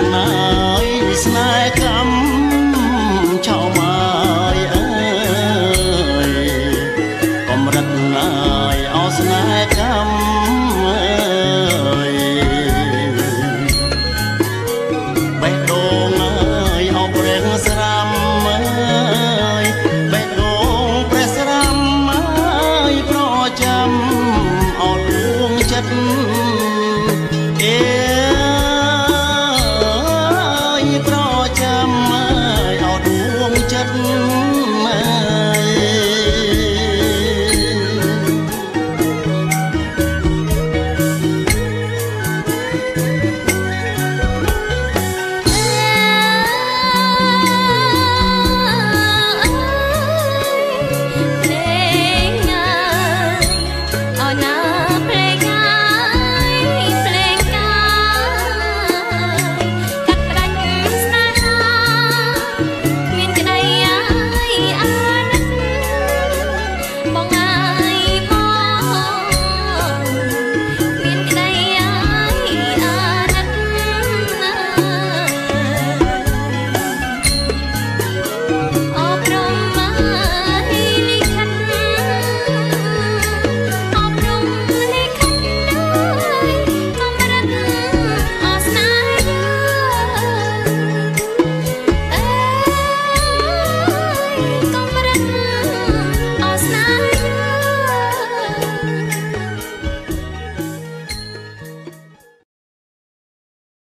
करना man.